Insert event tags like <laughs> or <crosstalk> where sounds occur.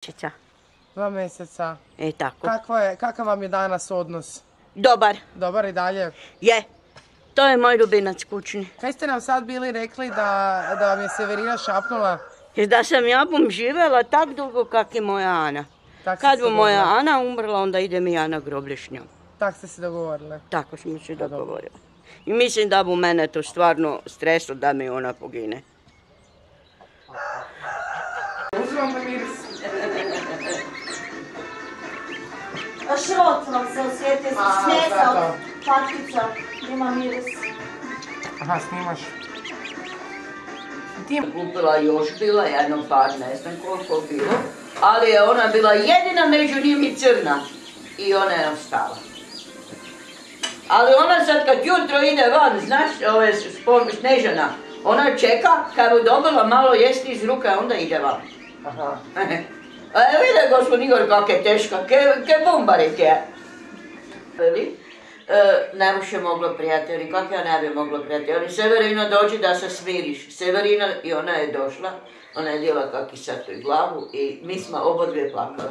Čića. Dva mjeseca. E tako. Kakva je, kakav vam je danas odnos? Dobar. Dobar i dalje? Je. To je moj ljubinac kućni. Kaj ste nam sad bili rekli da, da vam je Severina šapnula? Da sam ja bom živjela tak dugo kak i moja Ana. Tak Kad bu moja. Ana umrla, onda idem i ja na groblje s njom. Tak ste se dogovorili. Tako smo se dogovorili. I mislim da bu mene to stvarno streslo da mi ona pogine. Uzimam miris? A šrot vam se osjetio, smjesa od patica, ima miris. Aha, snimaš. Kupila još bila jedno par, ne znam koliko bilo, ali je ona bila jedina među njimi crna i ona je ostala. Ali ona sad kad jutro ide van, znaš, ove Snežana, ona čeka kad bu dobila malo jesti iz ruke, onda ide van. Aha. <laughs> Evo vidi gospod Igor kak je teška, ke, bumbarik je. Veli, e, ne bi še moglo prijatelji, kak ja ne bi mogla prijatelji. Severina dođi da se smiriš. Severina i ona je došla, ona je dijela kak i sad glavu i mi smo oba dvije plakale.